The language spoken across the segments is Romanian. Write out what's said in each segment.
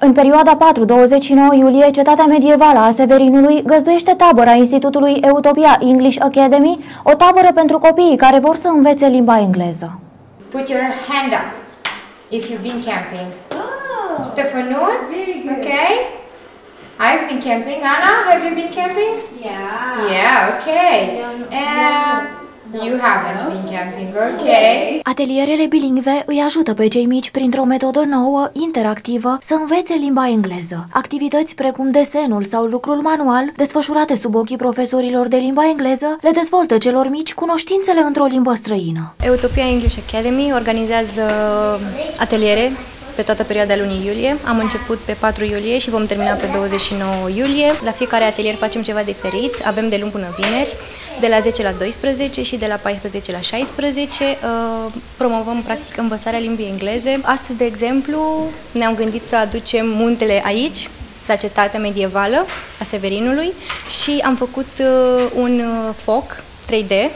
În perioada 4-29 iulie, cetatea medievală a Severinului găzduiește tabăra Institutului Utopia English Academy, o tabără pentru copiii care vor să învețe limba engleză. Put your hand up if you've been camping. Oh, Stefanuț? very good. Okay. I've been camping. Anna, have you been camping? Yeah. Yeah, okay. Yeah, And no, you no. haven't been camping, okay. Atelierele bilingve îi ajută pe cei mici printr-o metodă nouă, interactivă, să învețe limba engleză. Activități precum desenul sau lucrul manual, desfășurate sub ochii profesorilor de limba engleză, le dezvoltă celor mici cunoștințele într-o limbă străină. Utopia English Academy organizează ateliere pe toată perioada lunii iulie. Am început pe 4 iulie și vom termina pe 29 iulie. La fiecare atelier facem ceva diferit. Avem de luni până vineri, de la 10 la 12 și de la 14 la 16. Uh, Promovăm practic învățarea limbii engleze. Astăzi, de exemplu, ne-am gândit să aducem muntele aici, la cetatea medievală a Severinului și am făcut uh, un uh, foc 3D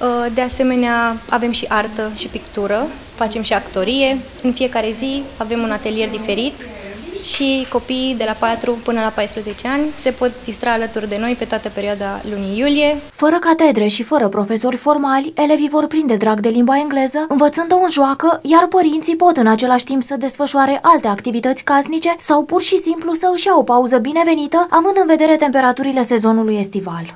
Uh, De asemenea, avem și artă și pictură, facem și actorie. În fiecare zi avem un atelier diferit și copiii de la 4 până la 14 ani se pot distra alături de noi pe toată perioada lunii iulie. Fără catedre și fără profesori formali, elevii vor prinde drag de limba engleză, învățând-o în joacă, iar părinții pot în același timp să desfășoare alte activități casnice sau pur și simplu să își ia o pauză binevenită, având în vedere temperaturile sezonului estival.